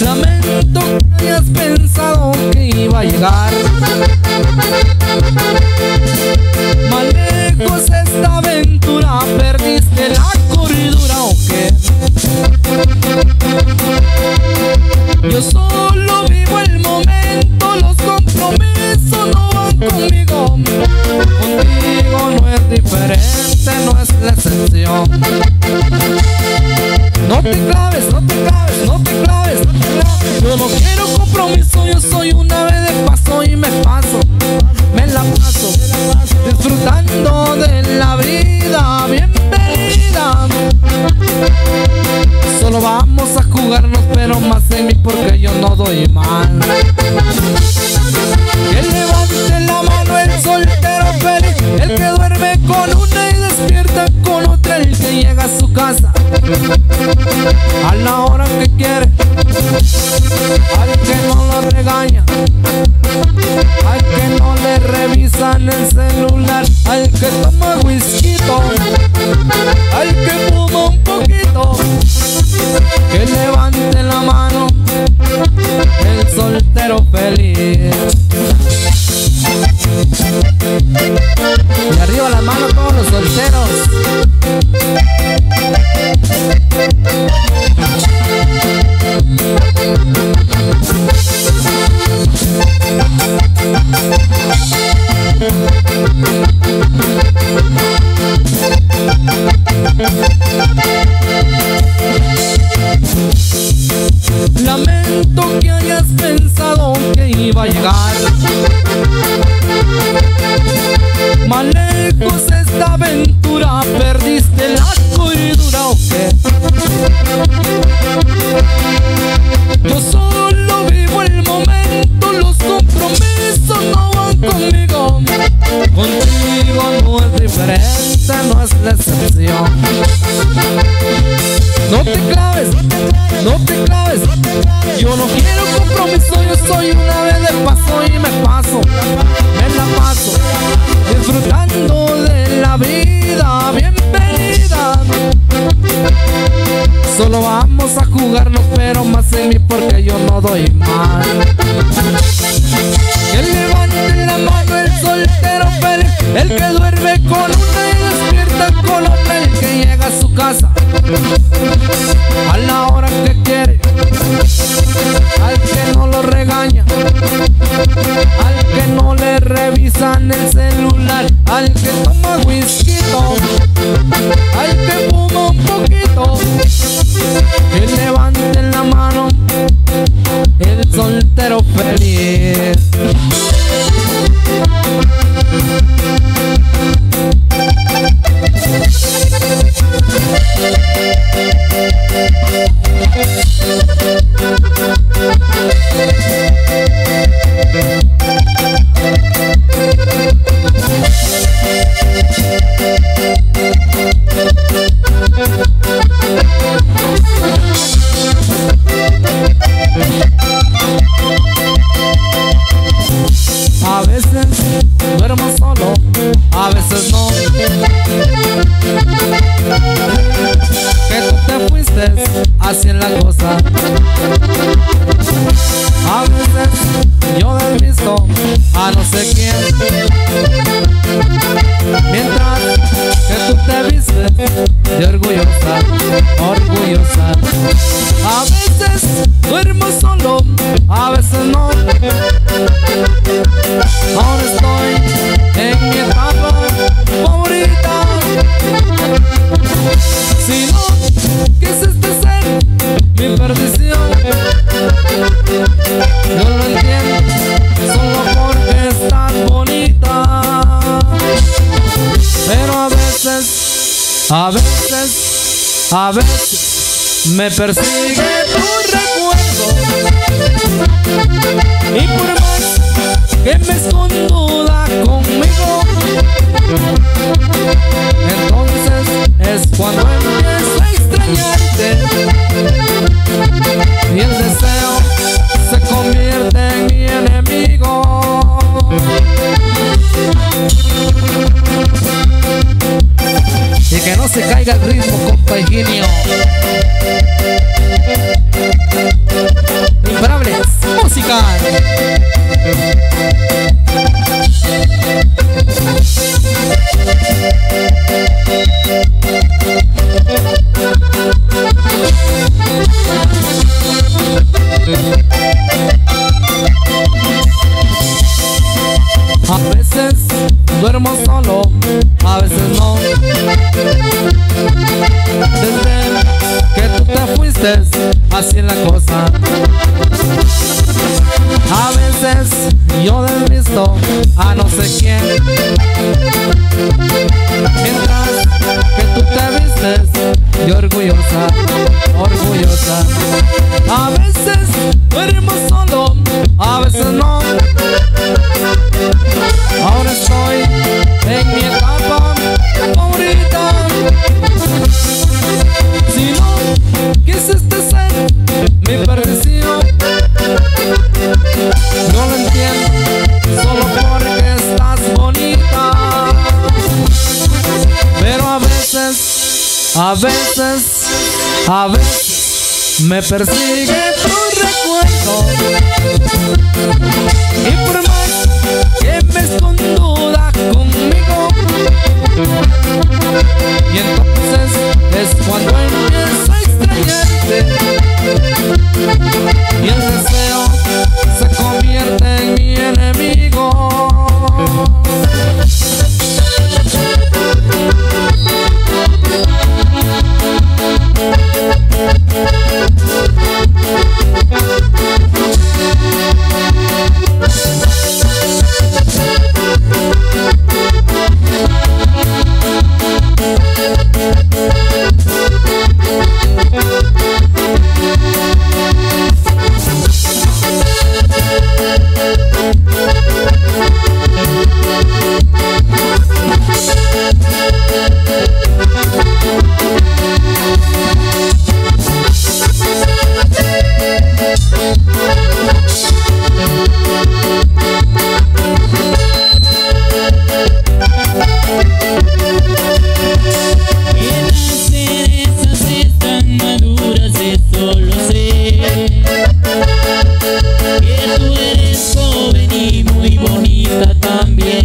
La llegar. Más lejos esta aventura, perdiste la cordura o qué. Yo solo vivo el momento, los compromisos no van conmigo. Contigo no es diferente, no es la excepción. No te claves, no te claves, no te claves, no te claves. Yo no quiero compromiso, yo soy una vez me paso, me la paso, disfrutando de la vida, bienvenida. Solo vamos a jugarnos, pero más en mí porque yo no doy mal. Que levante la mano el soltero feliz, el que duerme con un la mano todos los solteros. Lamento que hayas pensado que iba a llegar doy mal. Que levante la mano el soltero feliz, el que duerme con una me persigue tu recuerdo. Y por más que me esconduda conmigo entonces es cuando empiezo a extrañarte. Y el deseo se convierte en mi enemigo se caiga el ritmo, compa Higinio. Imparables, música. A veces duermo solo, a veces no. Desde que tú te fuiste, así es la cosa. A veces yo desvisto a no sé quién. Mientras que tú te vistes de orgullosa, orgullosa. A veces duermo solo, a veces, a veces me persigue tu recuerdo. Y por más que me con duda conmigo Y entonces es cuando empiezo a extrañarte. Y el Mí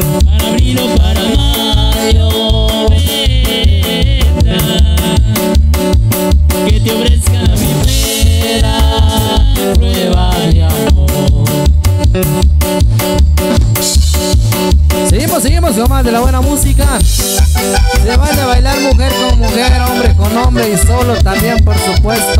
Para abril o para mayo vendrá Que te ofrezca mi pena Prueba de amor Seguimos, seguimos con más de la buena música. Se vale bailar mujer con mujer, hombre con hombre Y solo también por supuesto.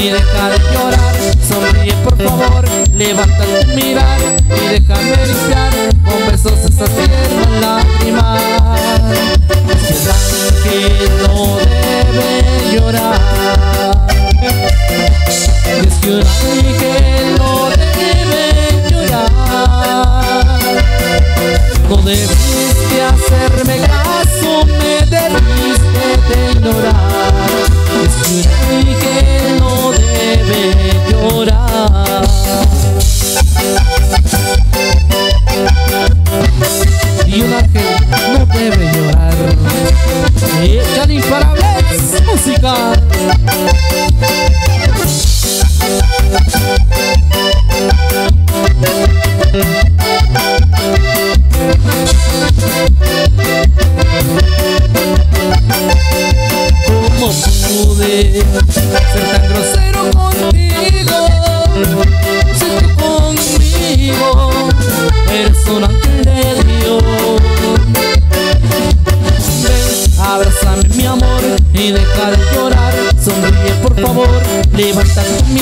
y deja de llorar. Sonríe por favor, levanta tu mirar y déjame limpiar con besos esas tiernas lágrimas. Si el ángel no debe llorar Es que un ángel no debe llorar. No debe Hasta luego.